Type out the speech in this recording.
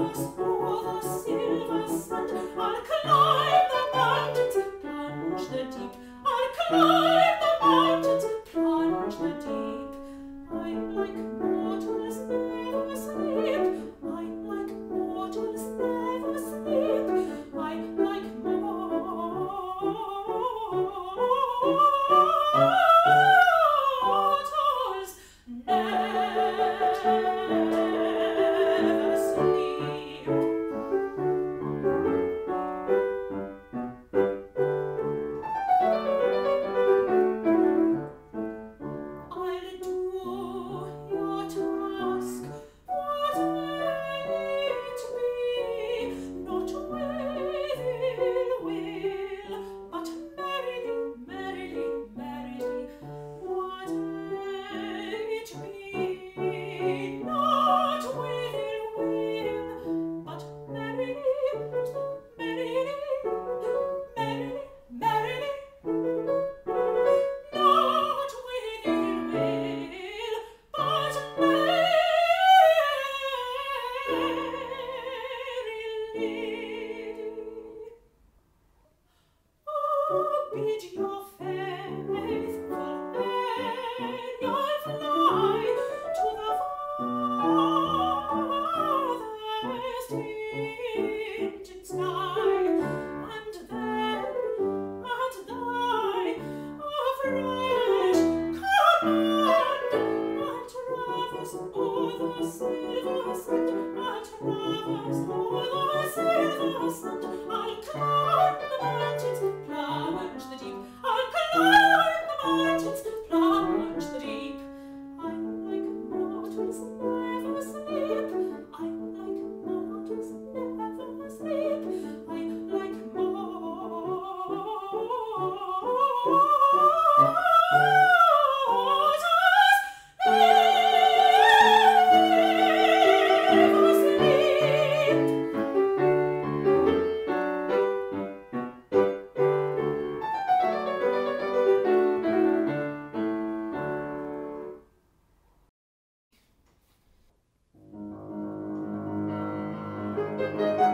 Under the